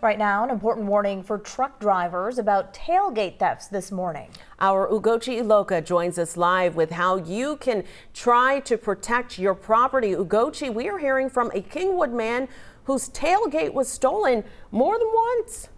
Right now, an important warning for truck drivers about tailgate thefts this morning. Our Ugochi Iloka joins us live with how you can try to protect your property. Ugochi, we are hearing from a Kingwood man whose tailgate was stolen more than once.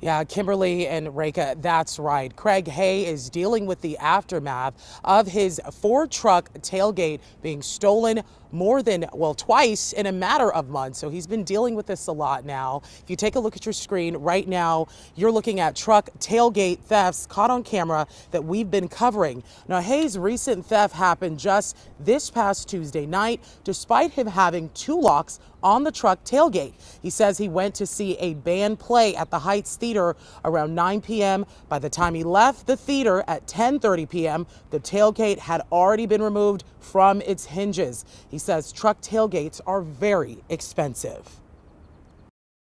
Yeah, Kimberly and Rekha, that's right. Craig Hay is dealing with the aftermath of his Ford truck tailgate being stolen more than, well, twice in a matter of months. So he's been dealing with this a lot now. If you take a look at your screen right now, you're looking at truck tailgate thefts caught on camera that we've been covering. Now, Hayes' recent theft happened just this past Tuesday night, despite him having two locks on the truck tailgate. He says he went to see a band play at the Heights Theater around 9 p.m. By the time he left the theater at 10:30 p.m., the tailgate had already been removed from its hinges. He says truck tailgates are very expensive.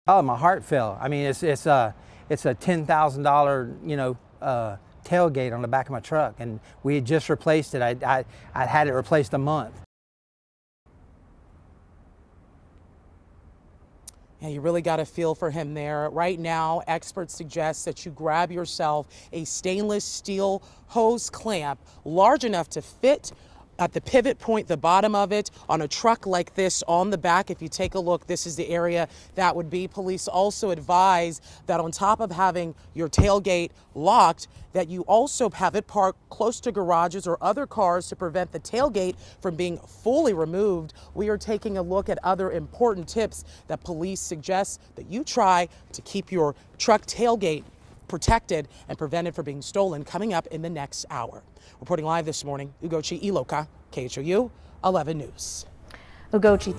Oh, my heart fell. I mean, it's it's a it's a ten thousand dollar you know uh, tailgate on the back of my truck, and we had just replaced it. I I I had it replaced a month. Yeah, you really got a feel for him there. Right now, experts suggest that you grab yourself a stainless steel hose clamp large enough to fit at the pivot point, the bottom of it, on a truck like this on the back. If you take a look, this is the area that would be. Police also advise that on top of having your tailgate locked, that you also have it parked close to garages or other cars to prevent the tailgate from being fully removed. We are taking a look at other important tips that police suggest that you try to keep your truck tailgate protected and prevented from being stolen coming up in the next hour. Reporting live this morning, Ugochi Iloka, KHOU 11 News. Ugochi,